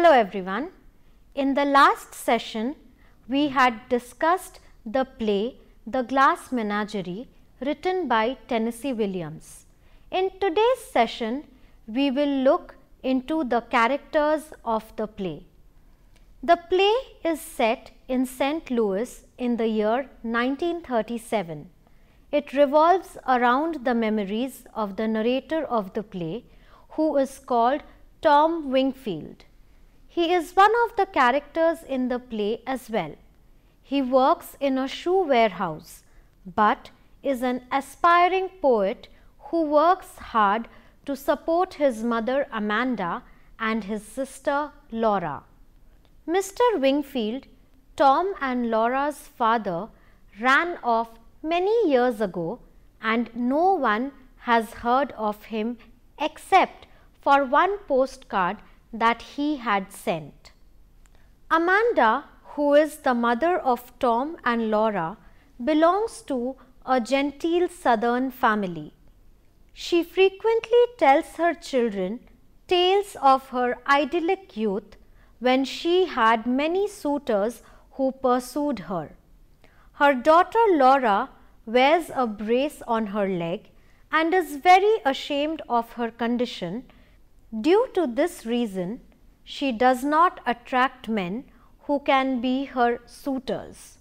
Hello everyone. In the last session, we had discussed the play The Glass Menagerie written by Tennessee Williams. In today's session, we will look into the characters of the play. The play is set in St. Louis in the year 1937. It revolves around the memories of the narrator of the play who is called Tom Wingfield. He is one of the characters in the play as well. He works in a shoe warehouse, but is an aspiring poet who works hard to support his mother Amanda and his sister Laura. Mr. Wingfield, Tom and Laura's father, ran off many years ago and no one has heard of him except for one postcard that he had sent. Amanda, who is the mother of Tom and Laura, belongs to a genteel southern family. She frequently tells her children tales of her idyllic youth when she had many suitors who pursued her. Her daughter Laura wears a brace on her leg and is very ashamed of her condition. Due to this reason, she does not attract men who can be her suitors.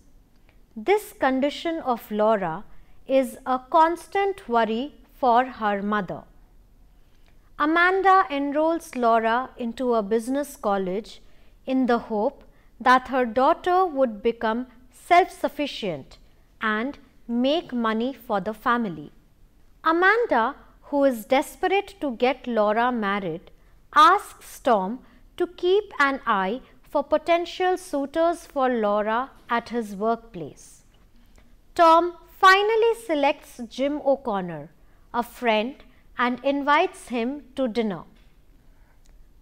This condition of Laura is a constant worry for her mother. Amanda enrolls Laura into a business college in the hope that her daughter would become self-sufficient and make money for the family. Amanda, who is desperate to get Laura married, asks Tom to keep an eye for potential suitors for Laura at his workplace. Tom finally selects Jim O'Connor, a friend and invites him to dinner.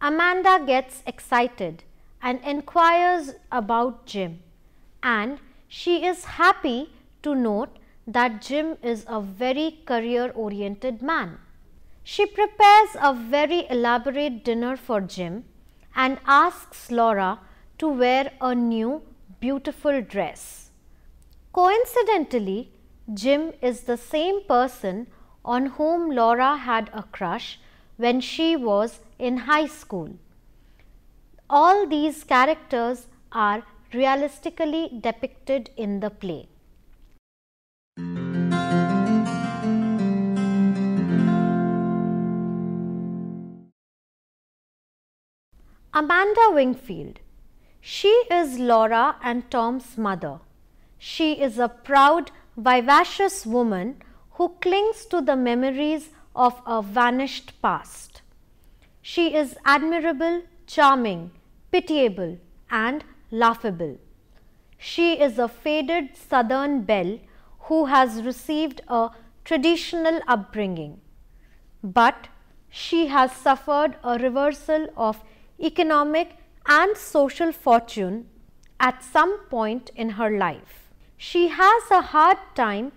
Amanda gets excited and inquires about Jim and she is happy to note that Jim is a very career oriented man. She prepares a very elaborate dinner for Jim and asks Laura to wear a new beautiful dress. Coincidentally, Jim is the same person on whom Laura had a crush when she was in high school. All these characters are realistically depicted in the play. Amanda Wingfield. She is Laura and Tom's mother. She is a proud, vivacious woman who clings to the memories of a vanished past. She is admirable, charming, pitiable and laughable. She is a faded southern belle who has received a traditional upbringing, but she has suffered a reversal of economic and social fortune at some point in her life. She has a hard time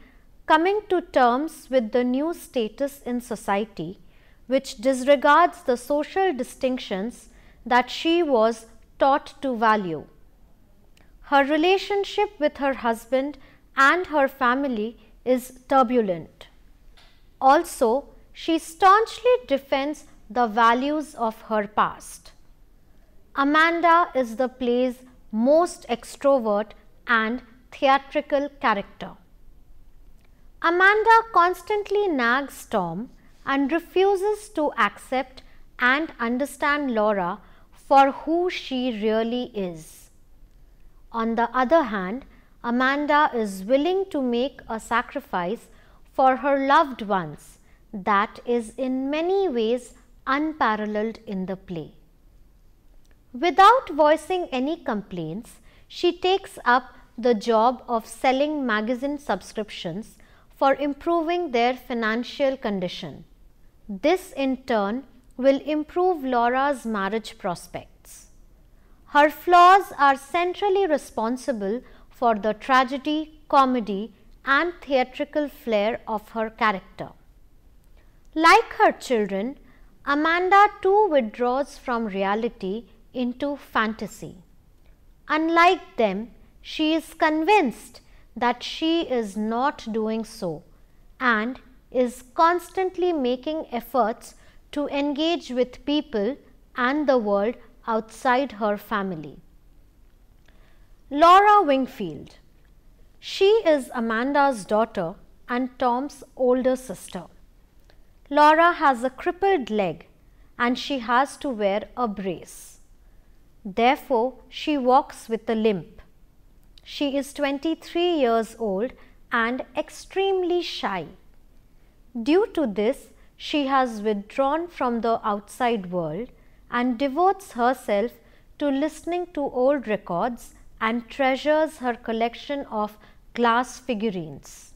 coming to terms with the new status in society which disregards the social distinctions that she was taught to value. Her relationship with her husband and her family is turbulent. Also, she staunchly defends the values of her past. Amanda is the play's most extrovert and theatrical character. Amanda constantly nags Tom and refuses to accept and understand Laura for who she really is. On the other hand, Amanda is willing to make a sacrifice for her loved ones that is in many ways unparalleled in the play. Without voicing any complaints, she takes up the job of selling magazine subscriptions for improving their financial condition. This in turn will improve Laura's marriage prospects. Her flaws are centrally responsible for the tragedy, comedy and theatrical flair of her character. Like her children, Amanda too withdraws from reality into fantasy. Unlike them, she is convinced that she is not doing so and is constantly making efforts to engage with people and the world outside her family. Laura Wingfield. She is Amanda's daughter and Tom's older sister. Laura has a crippled leg and she has to wear a brace. Therefore, she walks with a limp. She is 23 years old and extremely shy. Due to this, she has withdrawn from the outside world and devotes herself to listening to old records and treasures her collection of glass figurines.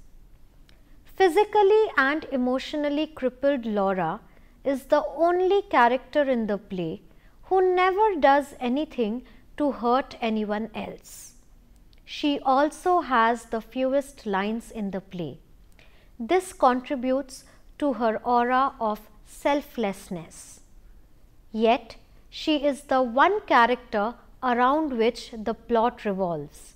Physically and emotionally crippled Laura is the only character in the play who never does anything to hurt anyone else. She also has the fewest lines in the play. This contributes to her aura of selflessness. Yet, she is the one character around which the plot revolves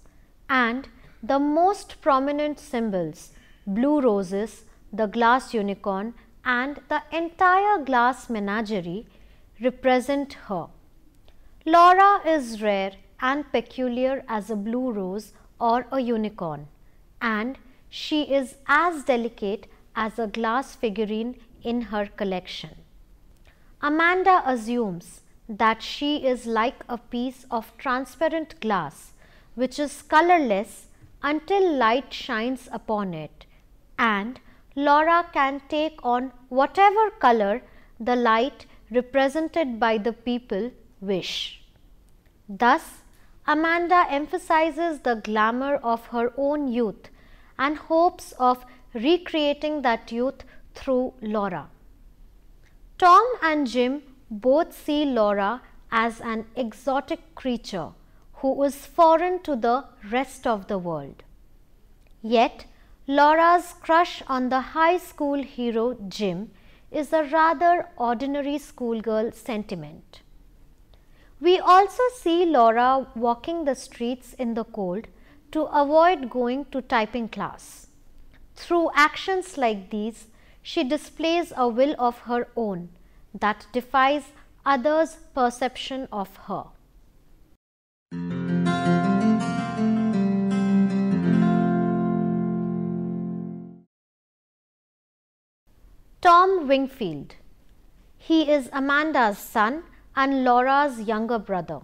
and the most prominent symbols blue roses, the glass unicorn and the entire glass menagerie represent her. Laura is rare and peculiar as a blue rose or a unicorn and she is as delicate as a glass figurine in her collection. Amanda assumes that she is like a piece of transparent glass which is colorless until light shines upon it and Laura can take on whatever color the light represented by the people wish. Thus, Amanda emphasizes the glamour of her own youth and hopes of recreating that youth through Laura. Tom and Jim both see Laura as an exotic creature who is foreign to the rest of the world. Yet, Laura's crush on the high school hero Jim is a rather ordinary schoolgirl sentiment. We also see Laura walking the streets in the cold to avoid going to typing class. Through actions like these, she displays a will of her own that defies others' perception of her. Tom Wingfield. He is Amanda's son and Laura's younger brother.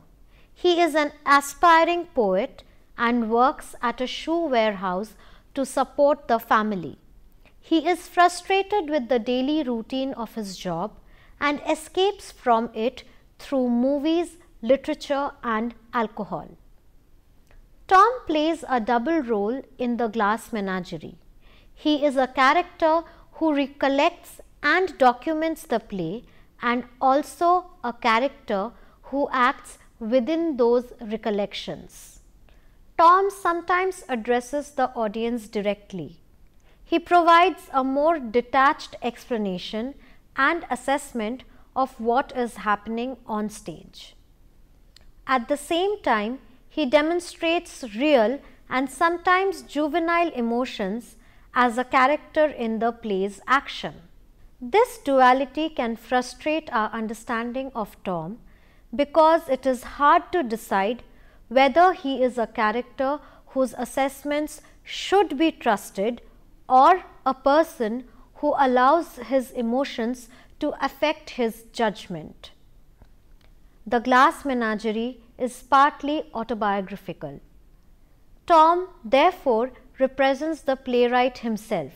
He is an aspiring poet and works at a shoe warehouse to support the family. He is frustrated with the daily routine of his job and escapes from it through movies, literature and alcohol. Tom plays a double role in the glass menagerie. He is a character who recollects and documents the play and also a character who acts within those recollections. Tom sometimes addresses the audience directly. He provides a more detached explanation and assessment of what is happening on stage. At the same time, he demonstrates real and sometimes juvenile emotions as a character in the play's action. This duality can frustrate our understanding of Tom because it is hard to decide whether he is a character whose assessments should be trusted or a person who allows his emotions to affect his judgment. The Glass Menagerie is partly autobiographical. Tom therefore represents the playwright himself.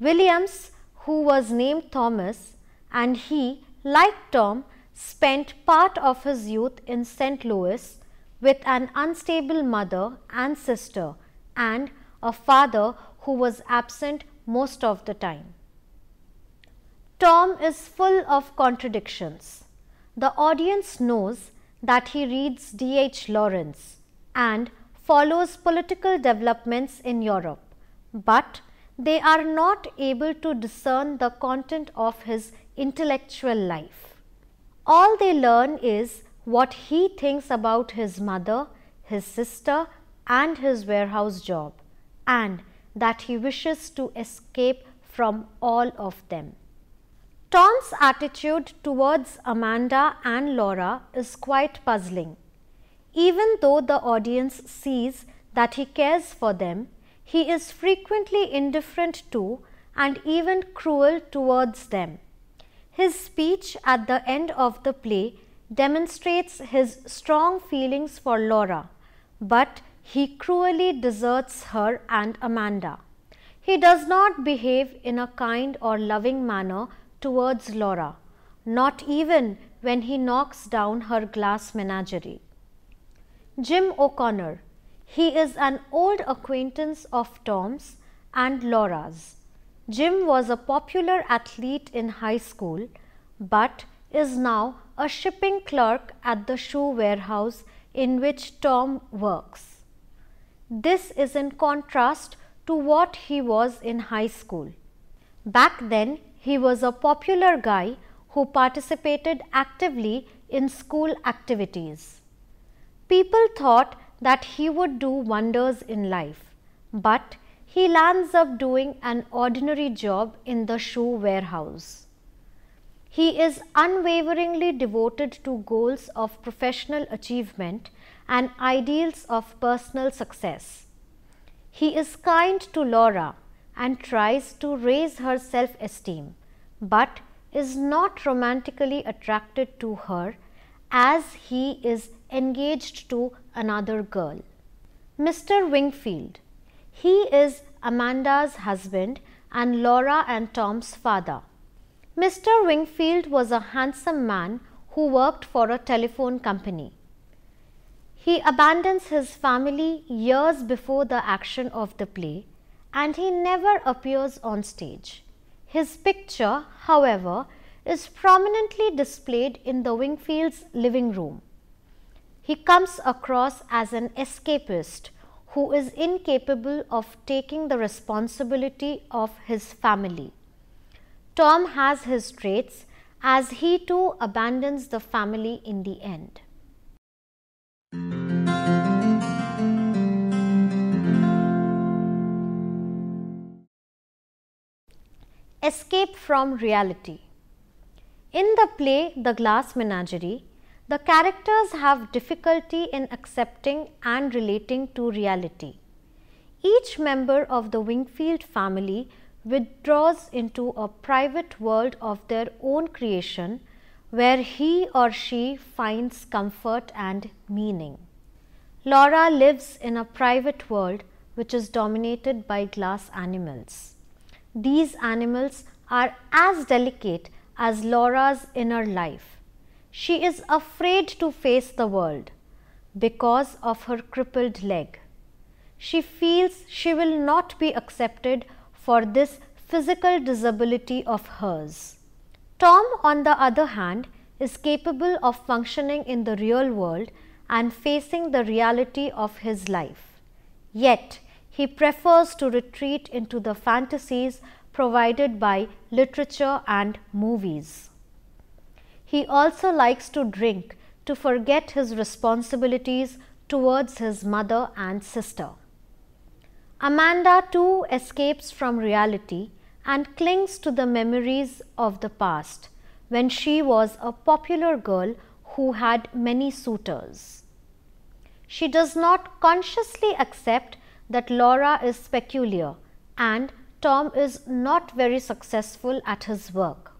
Williams, who was named Thomas, and he, like Tom, spent part of his youth in St. Louis with an unstable mother and sister and a father who was absent most of the time. Tom is full of contradictions. The audience knows that he reads D. H. Lawrence and follows political developments in Europe, but they are not able to discern the content of his intellectual life. All they learn is what he thinks about his mother, his sister, and his warehouse job, and that he wishes to escape from all of them. Tom's attitude towards Amanda and Laura is quite puzzling. Even though the audience sees that he cares for them, he is frequently indifferent to and even cruel towards them. His speech at the end of the play demonstrates his strong feelings for Laura, but he cruelly deserts her and Amanda. He does not behave in a kind or loving manner towards Laura, not even when he knocks down her glass menagerie. Jim O'Connor. He is an old acquaintance of Tom's and Laura's. Jim was a popular athlete in high school, but is now a shipping clerk at the shoe warehouse in which Tom works. This is in contrast to what he was in high school. Back then, he was a popular guy who participated actively in school activities. People thought that he would do wonders in life, but he lands up doing an ordinary job in the shoe warehouse. He is unwaveringly devoted to goals of professional achievement and ideals of personal success. He is kind to Laura and tries to raise her self esteem, but is not romantically attracted to her as he is engaged to another girl. Mr. Wingfield. He is Amanda's husband and Laura and Tom's father. Mr. Wingfield was a handsome man who worked for a telephone company. He abandons his family years before the action of the play and he never appears on stage. His picture, however, is prominently displayed in the Wingfields' living room. He comes across as an escapist who is incapable of taking the responsibility of his family. Tom has his traits as he too abandons the family in the end. Escape from reality. In the play The Glass Menagerie, the characters have difficulty in accepting and relating to reality. Each member of the Wingfield family withdraws into a private world of their own creation where he or she finds comfort and meaning. Laura lives in a private world which is dominated by glass animals. These animals are as delicate as Laura's inner life she is afraid to face the world because of her crippled leg. She feels she will not be accepted for this physical disability of hers. Tom, on the other hand, is capable of functioning in the real world and facing the reality of his life. Yet, he prefers to retreat into the fantasies provided by literature and movies. He also likes to drink to forget his responsibilities towards his mother and sister. Amanda too escapes from reality and clings to the memories of the past when she was a popular girl who had many suitors. She does not consciously accept that Laura is peculiar and Tom is not very successful at his work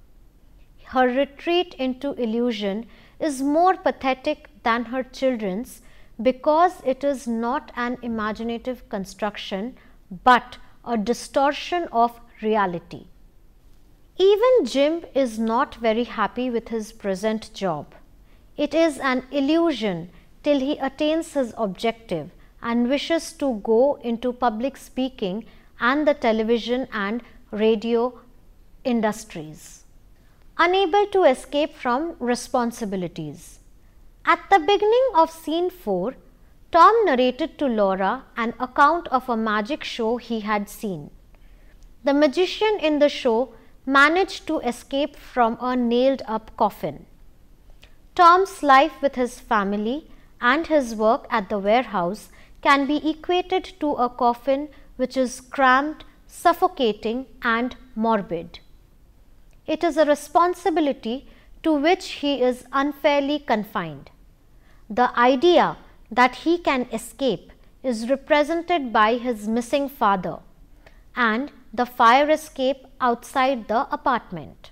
her retreat into illusion is more pathetic than her children's because it is not an imaginative construction, but a distortion of reality. Even Jim is not very happy with his present job. It is an illusion till he attains his objective and wishes to go into public speaking and the television and radio industries unable to escape from responsibilities. At the beginning of scene 4, Tom narrated to Laura an account of a magic show he had seen. The magician in the show managed to escape from a nailed up coffin. Tom's life with his family and his work at the warehouse can be equated to a coffin which is cramped, suffocating and morbid. It is a responsibility to which he is unfairly confined. The idea that he can escape is represented by his missing father and the fire escape outside the apartment.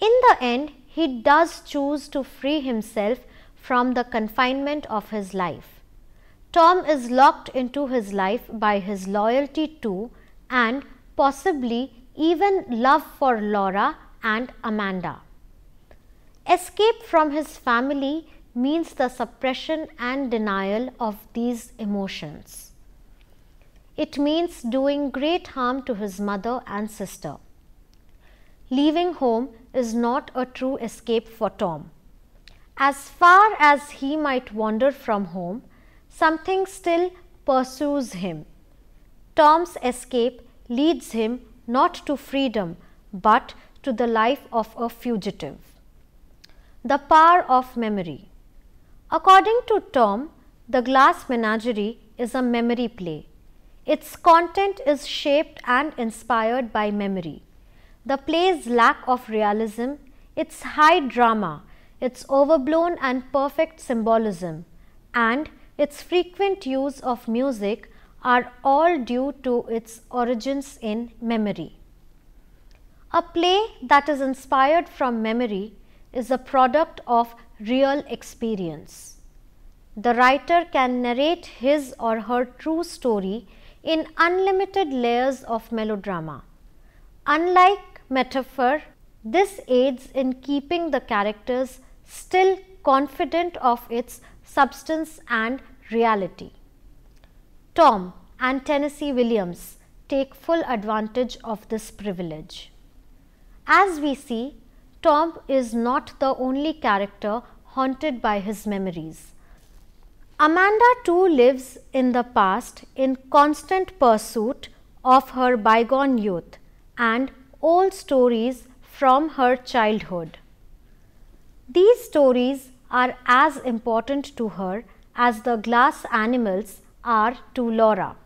In the end, he does choose to free himself from the confinement of his life. Tom is locked into his life by his loyalty to and possibly even love for Laura and Amanda. Escape from his family means the suppression and denial of these emotions. It means doing great harm to his mother and sister. Leaving home is not a true escape for Tom. As far as he might wander from home, something still pursues him. Tom's escape leads him not to freedom but to the life of a fugitive. The power of memory. According to Tom, the Glass Menagerie is a memory play. Its content is shaped and inspired by memory the play's lack of realism, its high drama, its overblown and perfect symbolism, and its frequent use of music are all due to its origins in memory. A play that is inspired from memory is a product of real experience. The writer can narrate his or her true story in unlimited layers of melodrama. Unlike metaphor, this aids in keeping the characters still confident of its substance and reality. Tom and Tennessee Williams take full advantage of this privilege. As we see, Tom is not the only character haunted by his memories. Amanda too lives in the past in constant pursuit of her bygone youth and old stories from her childhood. These stories are as important to her as the glass animals are to Laura.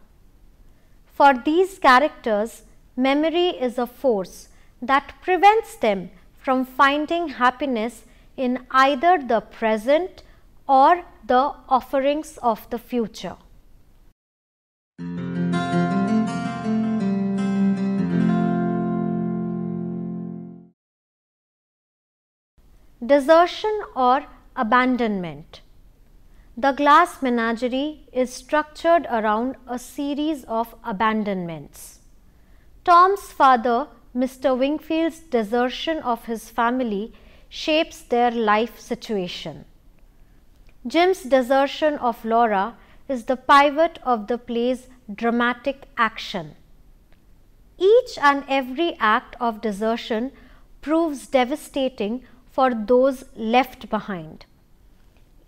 For these characters, memory is a force that prevents them from finding happiness in either the present or the offerings of the future. Desertion or abandonment. The glass menagerie is structured around a series of abandonments. Tom's father, Mr. Wingfield's desertion of his family shapes their life situation. Jim's desertion of Laura is the pivot of the play's dramatic action. Each and every act of desertion proves devastating for those left behind.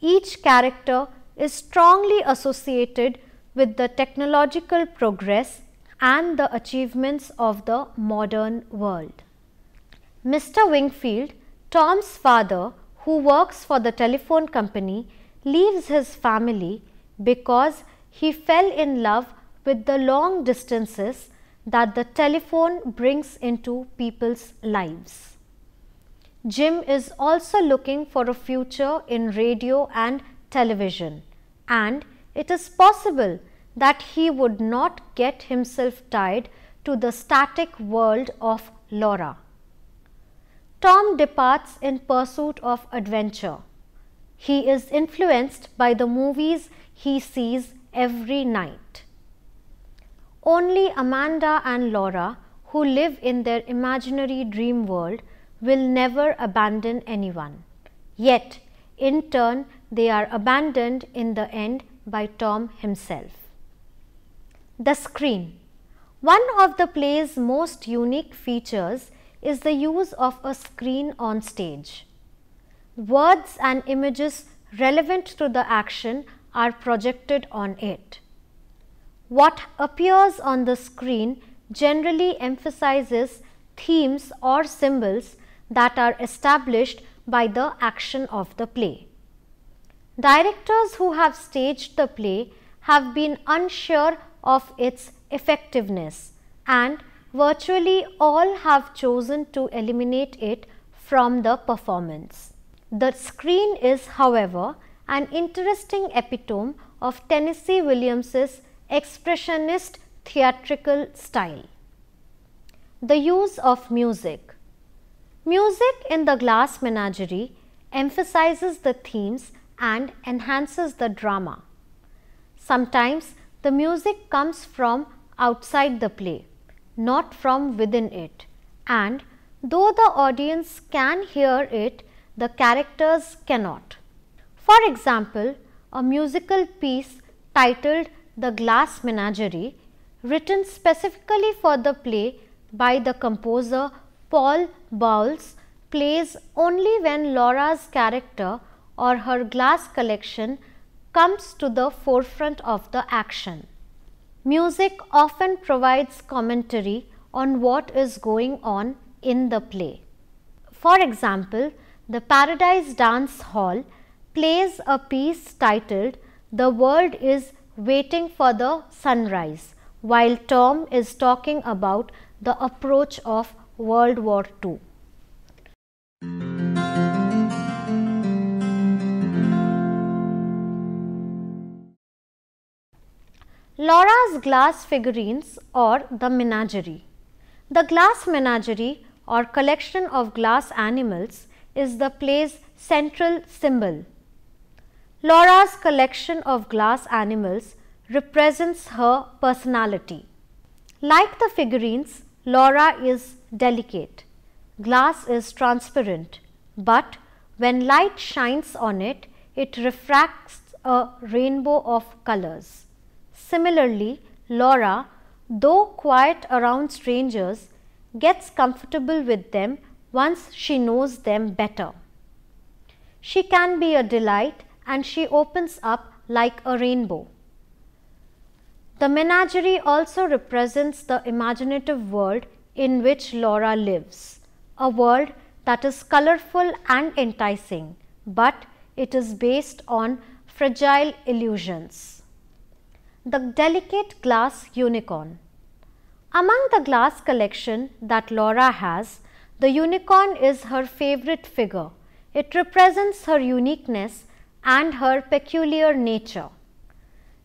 Each character is strongly associated with the technological progress and the achievements of the modern world. Mr. Wingfield, Tom's father, who works for the telephone company, leaves his family because he fell in love with the long distances that the telephone brings into people's lives. Jim is also looking for a future in radio and television and it is possible that he would not get himself tied to the static world of Laura. Tom departs in pursuit of adventure. He is influenced by the movies he sees every night. Only Amanda and Laura, who live in their imaginary dream world, will never abandon anyone. Yet, in turn, they are abandoned in the end by Tom himself. The screen. One of the play's most unique features is the use of a screen on stage. Words and images relevant to the action are projected on it. What appears on the screen generally emphasizes themes or symbols that are established by the action of the play. Directors who have staged the play have been unsure of its effectiveness and virtually all have chosen to eliminate it from the performance. The screen is however an interesting epitome of Tennessee Williams's expressionist theatrical style. The use of music. Music in the Glass Menagerie emphasizes the themes and enhances the drama. Sometimes the music comes from outside the play, not from within it, and though the audience can hear it, the characters cannot. For example, a musical piece titled The Glass Menagerie, written specifically for the play by the composer Paul Bowles, plays only when Laura's character or her glass collection comes to the forefront of the action. Music often provides commentary on what is going on in the play. For example, the Paradise Dance Hall plays a piece titled The World is Waiting for the Sunrise, while Tom is talking about the approach of World War II. Laura's glass figurines or the menagerie. The glass menagerie or collection of glass animals is the play's central symbol. Laura's collection of glass animals represents her personality. Like the figurines, Laura is delicate. Glass is transparent, but when light shines on it, it refracts a rainbow of colors. Similarly, Laura, though quiet around strangers, gets comfortable with them once she knows them better. She can be a delight and she opens up like a rainbow. The menagerie also represents the imaginative world in which Laura lives, a world that is colorful and enticing, but it is based on fragile illusions. The delicate glass unicorn. Among the glass collection that Laura has, the unicorn is her favorite figure. It represents her uniqueness and her peculiar nature.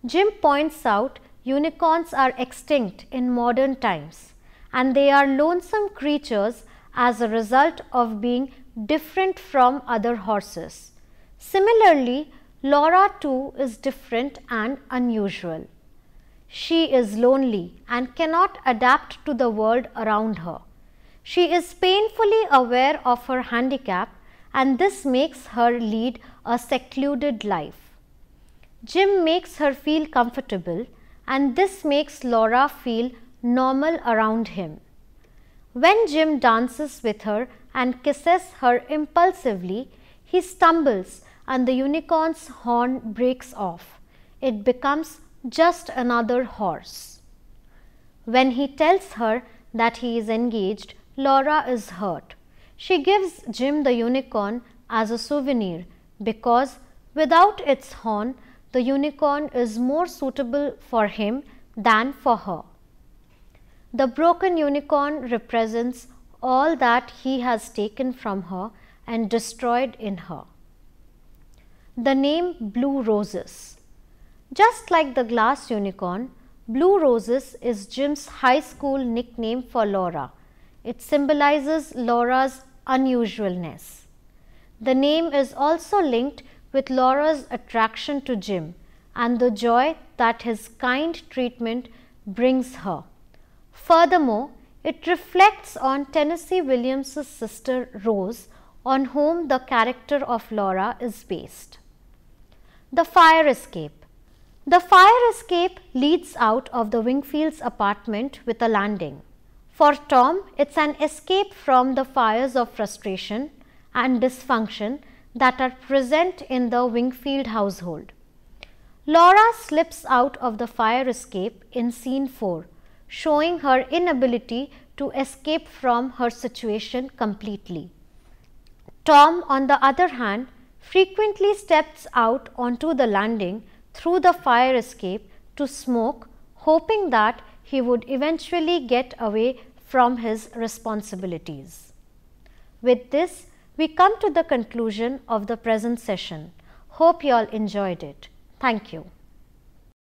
Jim points out unicorns are extinct in modern times and they are lonesome creatures as a result of being different from other horses. Similarly, Laura too is different and unusual. She is lonely and cannot adapt to the world around her. She is painfully aware of her handicap and this makes her lead a secluded life. Jim makes her feel comfortable and this makes Laura feel normal around him. When Jim dances with her and kisses her impulsively, he stumbles and the unicorn's horn breaks off. It becomes just another horse. When he tells her that he is engaged, Laura is hurt. She gives Jim the unicorn as a souvenir because without its horn, the unicorn is more suitable for him than for her. The broken unicorn represents all that he has taken from her and destroyed in her. The name Blue Roses. Just like the glass unicorn, Blue Roses is Jim's high school nickname for Laura. It symbolizes Laura's unusualness. The name is also linked with Laura's attraction to Jim and the joy that his kind treatment brings her. Furthermore, it reflects on Tennessee Williams' sister Rose, on whom the character of Laura is based. The fire escape. The fire escape leads out of the Wingfields' apartment with a landing. For Tom, it's an escape from the fires of frustration and dysfunction that are present in the Wingfield household. Laura slips out of the fire escape in scene 4, showing her inability to escape from her situation completely. Tom, on the other hand, frequently steps out onto the landing through the fire escape to smoke, hoping that he would eventually get away from his responsibilities. With this, we come to the conclusion of the present session. Hope you all enjoyed it. Thank you.